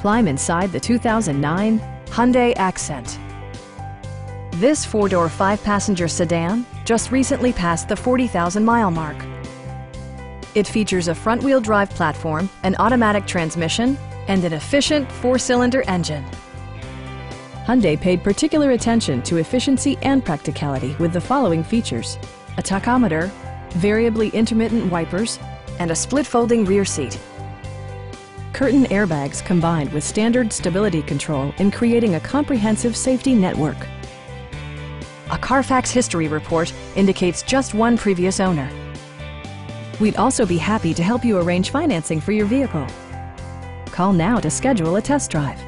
Climb inside the 2009 Hyundai Accent. This four-door, five-passenger sedan just recently passed the 40,000-mile mark. It features a front-wheel drive platform, an automatic transmission, and an efficient four-cylinder engine. Hyundai paid particular attention to efficiency and practicality with the following features. A tachometer, variably intermittent wipers, and a split folding rear seat. Curtain airbags combined with standard stability control in creating a comprehensive safety network. A Carfax history report indicates just one previous owner. We'd also be happy to help you arrange financing for your vehicle. Call now to schedule a test drive.